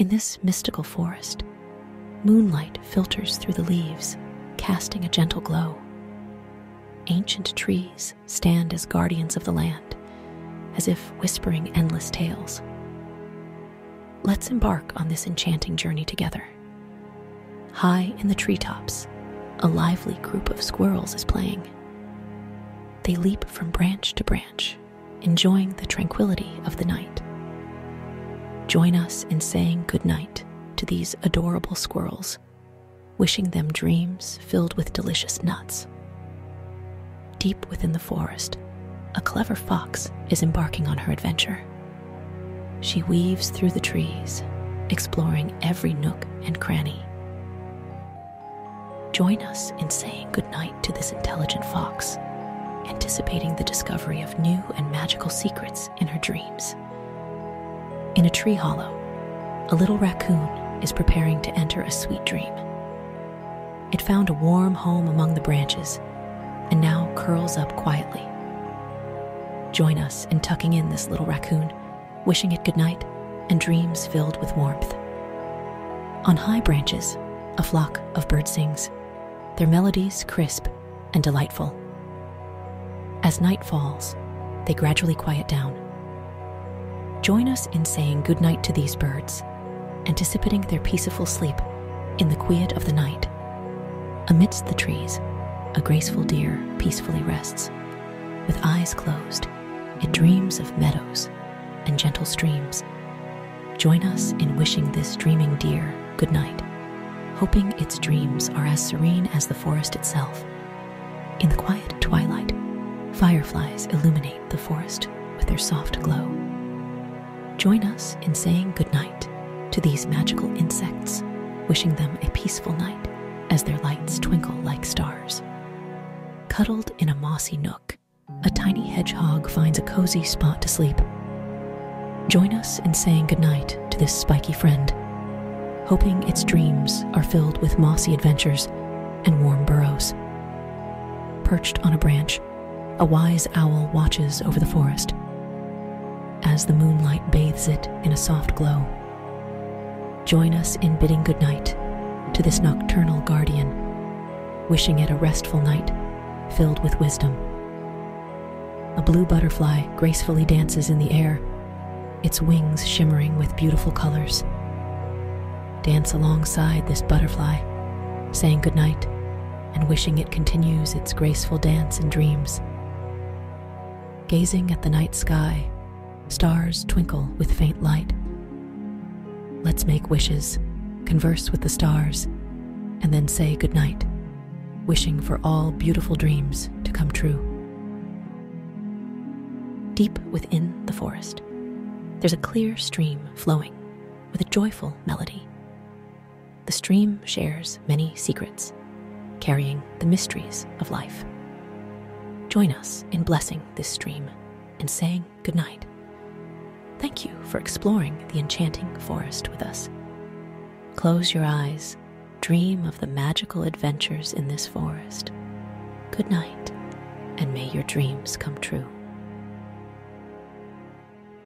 In this mystical forest, moonlight filters through the leaves, casting a gentle glow. Ancient trees stand as guardians of the land, as if whispering endless tales. Let's embark on this enchanting journey together. High in the treetops, a lively group of squirrels is playing. They leap from branch to branch, enjoying the tranquility of the night. Join us in saying goodnight to these adorable squirrels, wishing them dreams filled with delicious nuts. Deep within the forest, a clever fox is embarking on her adventure. She weaves through the trees, exploring every nook and cranny. Join us in saying goodnight to this intelligent fox, anticipating the discovery of new and magical secrets in her tree hollow, a little raccoon is preparing to enter a sweet dream. It found a warm home among the branches and now curls up quietly. Join us in tucking in this little raccoon wishing it good night, and dreams filled with warmth. On high branches, a flock of birds sings, their melodies crisp and delightful. As night falls, they gradually quiet down. Join us in saying good night to these birds, anticipating their peaceful sleep in the quiet of the night. Amidst the trees, a graceful deer peacefully rests. With eyes closed, it dreams of meadows and gentle streams. Join us in wishing this dreaming deer good night, hoping its dreams are as serene as the forest itself. In the quiet twilight, fireflies illuminate the forest with their soft glow. Join us in saying goodnight to these magical insects, wishing them a peaceful night as their lights twinkle like stars. Cuddled in a mossy nook, a tiny hedgehog finds a cozy spot to sleep Join us in saying goodnight to this spiky friend, hoping its dreams are filled with mossy adventures and warm burrows. Perched on a branch, a wise owl watches over the forest as the moonlight bathes it in a soft glow. Join us in bidding goodnight to this nocturnal guardian, wishing it a restful night filled with wisdom. A blue butterfly gracefully dances in the air its wings shimmering with beautiful colors. Dance alongside this butterfly, saying goodnight and wishing it continues its graceful dance in dreams. Gazing at the night sky, stars twinkle with faint light. Let's make wishes, converse with the stars, and then say goodnight, wishing for all beautiful dreams to come true. Deep within the forest, there's a clear stream flowing with a joyful melody. The stream shares many secrets, carrying the mysteries of life. Join us in blessing this stream and saying goodnight. Thank you for exploring the enchanting forest with us. Close your eyes, dream of the magical adventures in this forest. Good night, and may your dreams come true.